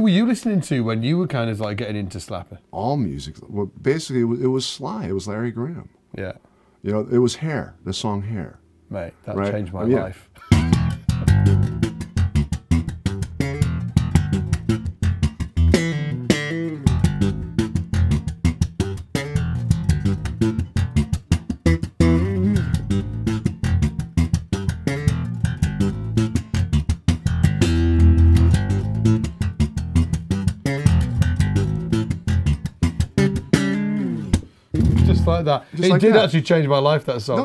listening to when you were kind of like getting into slapper? All music. Well, basically, it was, it was Sly. It was Larry Graham. Yeah, You know, it was Hair. The song Hair. mate, that Right. changed my Oh, life. like that. Just it like did that. actually change my life. That song. No,